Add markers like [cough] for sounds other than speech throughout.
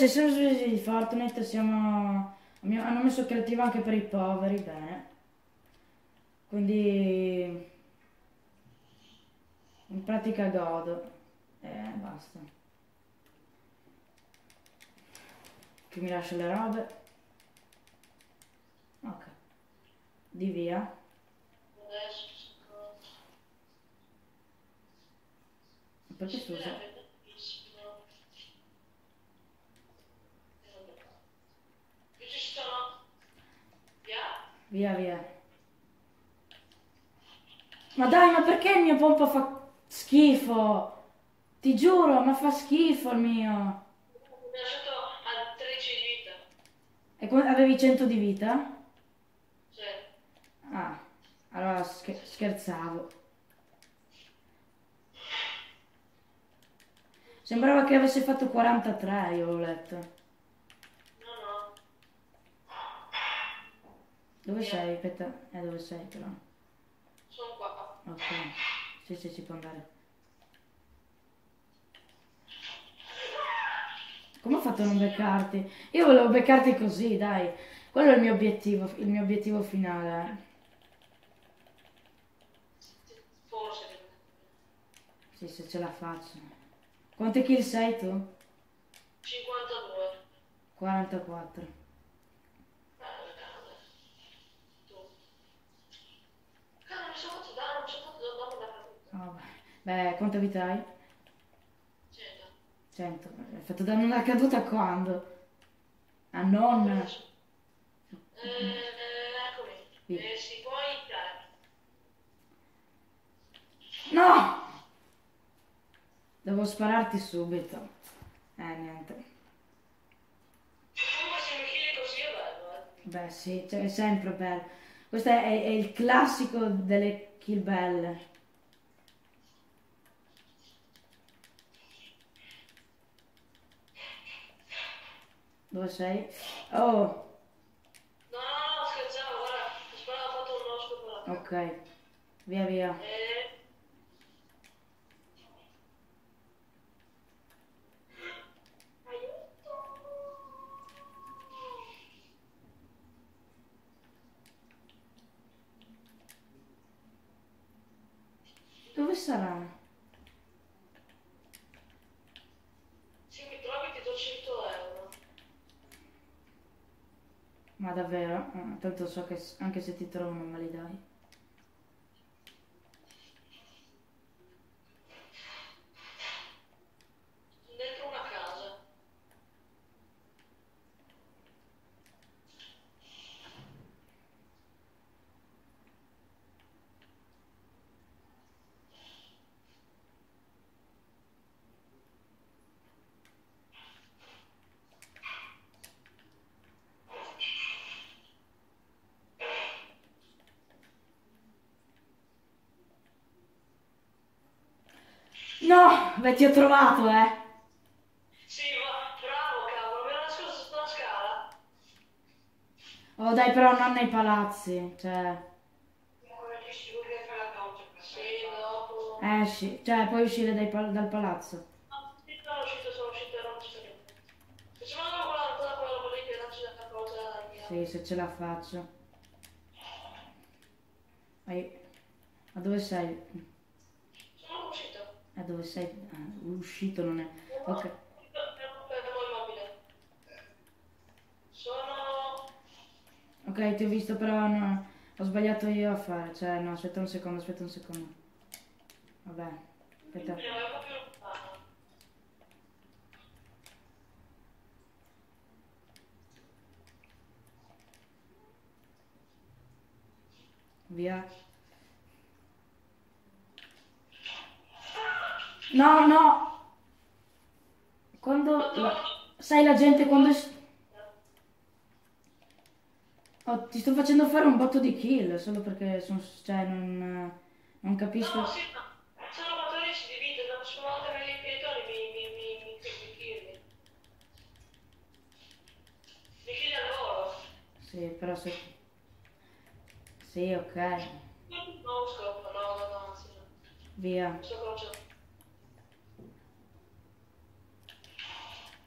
sei sempre di Fortnite, siamo... Hanno messo creativo anche per i poveri, bene. Quindi... In pratica godo. Eh, basta. Che mi lascia le robe. Ok. Di via. Perché scusa? Via, via. Ma dai, ma perché il mio pompa fa schifo? Ti giuro, ma fa schifo il mio. Mi ha lasciato a 13 di vita. E avevi 100 di vita? Sì. Ah, allora scher- scherzavo. Sembrava che avessi fatto 43, io ho letto. No, no. Dove sei? Aspetta, eh dove sei però? Sono qua. Ok, sì sì si può andare. Come ho fatto a non beccarti? Io volevo beccarti così, dai. Quello è il mio obiettivo, il mio obiettivo finale. Forse. Sì, se ce la faccio. Quante kill sei tu? 52. 44. Eh, Tu. Cara, mi sono fatto danno, mi sono fatto danno da caduta. Quanta vita hai? 100. 100. Hai fatto danno alla caduta quando? A non... Eh, eccomi. Sì. Eh, si può iniziare. No! Devo spararti subito. Eh, niente. Comunque se mi chili così è bello, eh. Beh, sì, cioè, è sempre bello. Questo è, è il classico delle kill belle. Dove sei? Oh, No, no, scherzavo, guarda, ho sparato, ho fatto un la ok. Via, via. Eh, aiuto. Dove sarà? Se mi trovi ti do 100 euro. Ma davvero? Ah, tanto so che anche se ti trovo non me li dai. No! Beh, ti ho trovato, eh! Sì, ma bravo cavolo, mi ero nascosto sotto la scala. Oh, dai, però non nei palazzi. Cioè, Sì, dopo. esci. Cioè, puoi uscire dai dal palazzo. No, sì, sono uscito, sono uscito sono. Se quella, roba lì che cosa. Sì, se ce la faccio. Vai. Ma dove sei? Eh, dove sei? Ah, uscito non è. Ok. Ok, ti ho visto, però no, ho sbagliato io a fare. Cioè, no, aspetta un secondo, aspetta un secondo. Vabbè, aspetta. Via. No, no. Quando... la- Sai la gente quando... Oh, ti sto facendo fare un botto di kill, solo perché sono... Cioè, non... Non capisco... No, sì, ma sono 14 di vita, la prossima volta che li pietoni mi, mi, mi, mi, loro. Sì, però se... Sì, ok. No, no, no, no, sì, no. Via. Questo croce. Uh. Cavolo, ti aspetto che lui vada. Allora, ci sei. Dove mi vibra?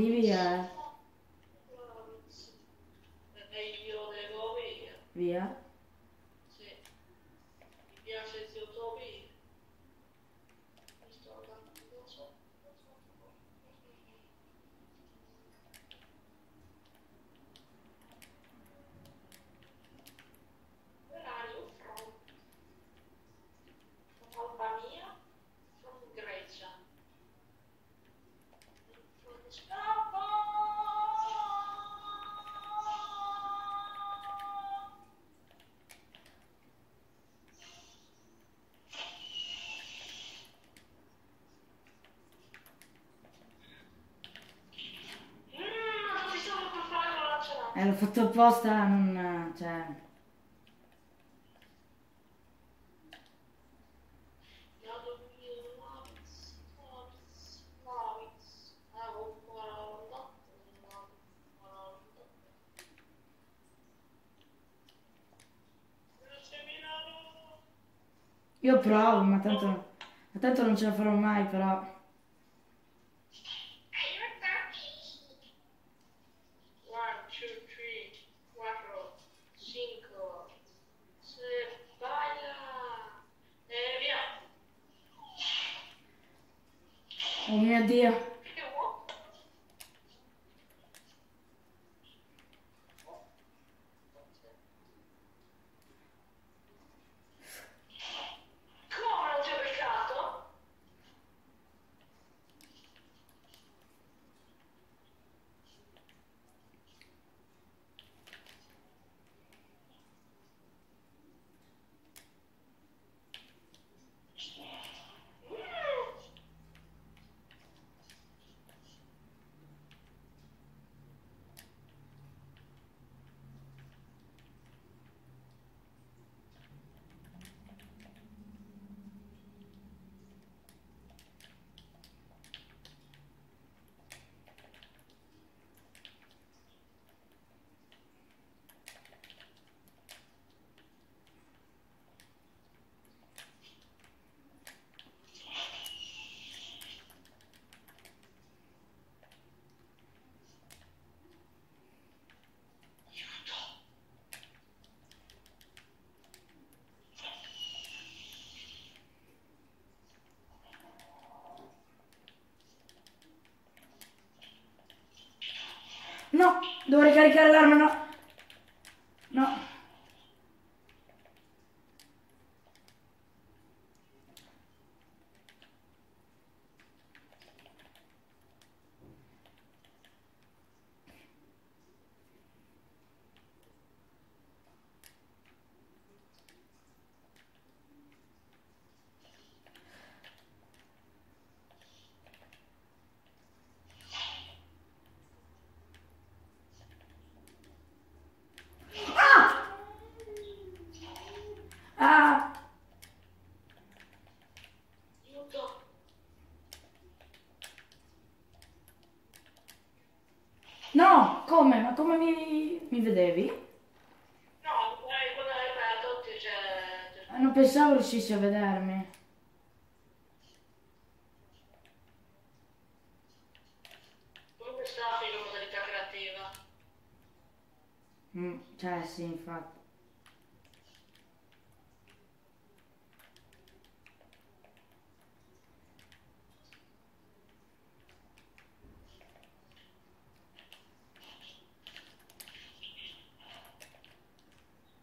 Di via, eh. E io devo via. Via. Sì. Mi piace zio Toby. Mi sto andando, non so, non so. Where are you from? From Albania? From Grecia? From Scapa! Mmm, non ti stavo per fare con la cena. Eh, l'ho fatto apposta, non... cioè... Io provo, ma tanto, ma tanto non ce la farò mai, però... Oh mio Dio! Che vuoi? Come non ti ho beccato? No! Devo ricaricare l'arma, no! Ah! Ah! Aiuto. No! Come? Ma come mi, mi vedevi? No, eh, quando hai aperto ti c'è... Eh, Non pensavo riuscissi a vedermi. Comunque sta fino modalità creativa. Mm, cioè, sì, infatti.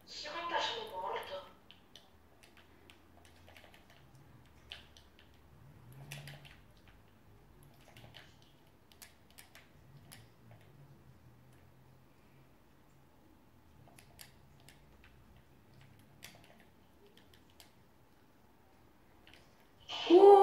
Secondo te sono morto? Uh!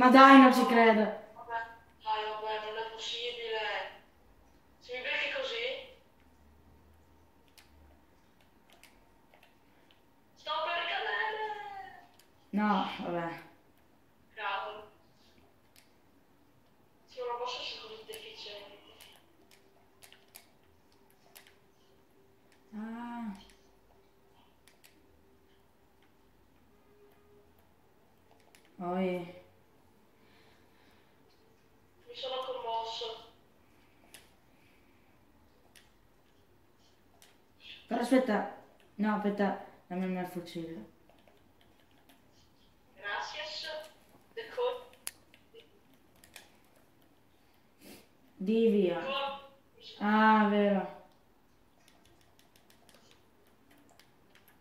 Ma dai, non ci credo. Vabbè, dai, vabbè, non è possibile. Se mi becchi così... Sto per cadere! No, vabbè. Cavolo. Sì, non posso essere così deficiente. Ah. Oi. Mi sono commosso. Però aspetta. No, aspetta. Dammi il mio fucile. Gracias. Di via. Ah, vero.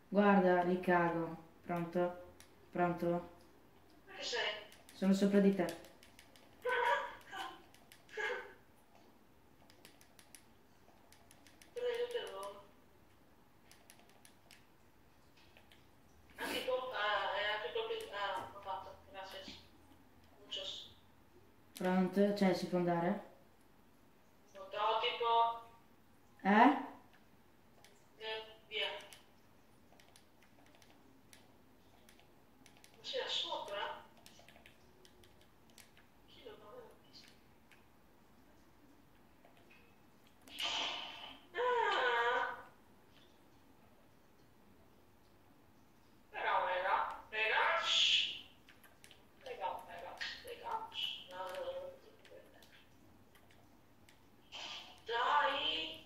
Guarda, li cago. Pronto? Pronto? Sono sopra di te. Prendi tutto il volo. Ah, tipo, ah, è anche proprio... Ah, ho fatto. Gracias. Muchos. Pronto? Cioè, si può andare? Prototipo. Eh? Eh, via. Ma sei da sopra? Chi lo aveva visto? Ah! Però, raga, raga, shh. Raga, raga, raga, shh. No, no, no, no. Dai!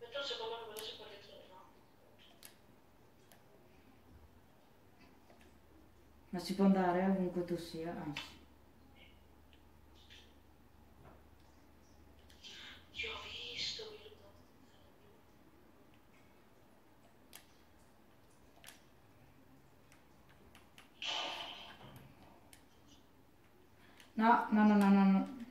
Metto un secondo che vedo se qua dentro no. Ma si può andare ovunque tu sia? Wilton. No, no, no, no, no, no.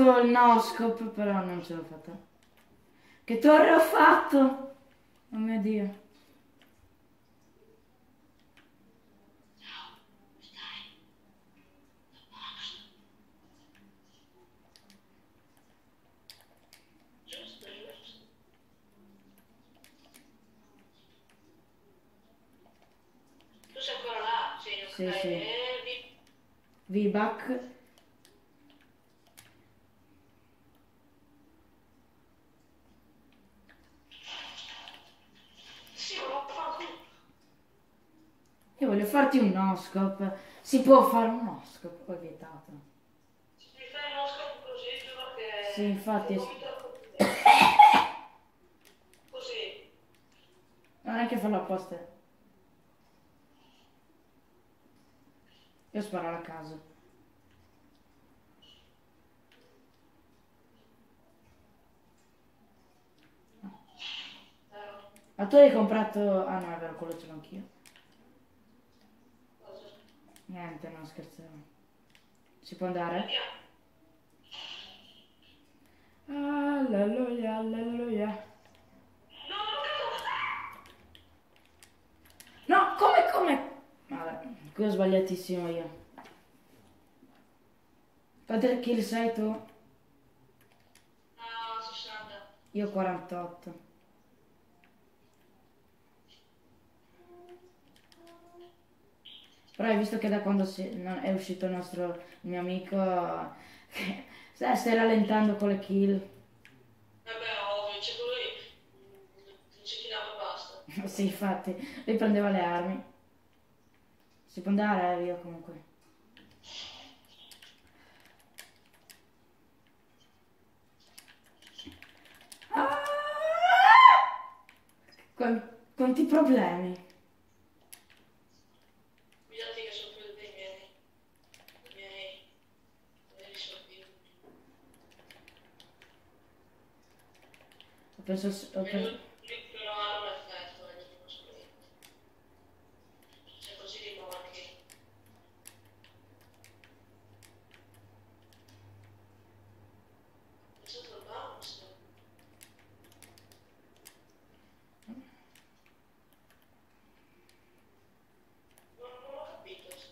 Provato il no-scope, però non ce l'ho fatta. Che torre ho fatto? Oh mio Dio. Tu sei ancora là? Sì, ok. Sì, sì. Vi- V-Buck. Sì, ma lo fa qui. Io voglio farti un no-scope. Si può fare un no-scope, poi vietato. Se mi fai uno scopo così, giuro che... Sì, infatti- [coughs] Così. Non è che farlo apposta. Io sparo a caso. Ma tu hai comprato... Ah no, è vero, quello ce l'ho anch'io. Niente, no, scherzavo. Si può andare? Alleluia, alleluia. No, non! No, come, come? Vabbè, qui ho sbagliatissimo io. Quante kill sei tu? Ah, 60. Io 48. Però hai visto che da quando si- non- è uscito il nostro il mio amico [laughs] stai stai rallentando con le kill. Vabbè, ovvio, c'è lui. Non ci tirava e basta. [laughs] sì, infatti, lui prendeva le armi. Si può andare eh, via comunque. Ah! Quan- Quanti problemi? Fidati che penso, ho E penso- lui, lui però ha un effetto, eh, non so niente. Se così dico anche. Penso che il bounce. Non, non ho capito se...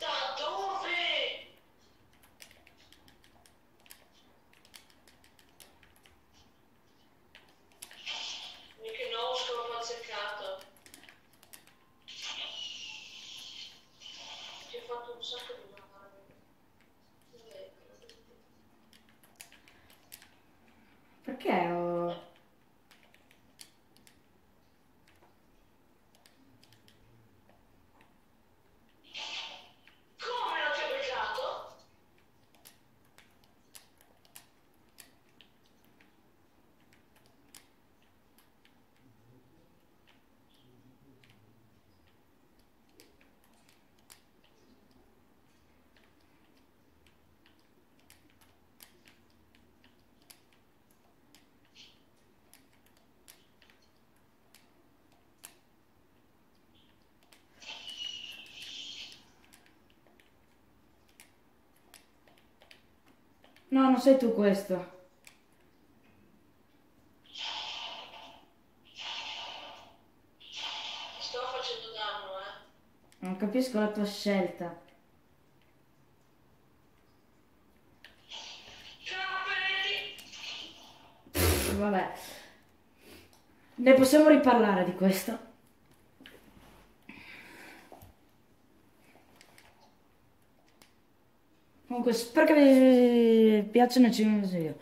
Da dove? Mica no, scopo azzeccato. Ti ho fatto un sacco di male. perché ho... Come non ti ho beccato? No, non sei tu questo. Sto facendo danno, eh. Non capisco la tua scelta. Capelli! Vabbè. Ne possiamo riparlare di questo. Comunque, spero che vi piacciono i video.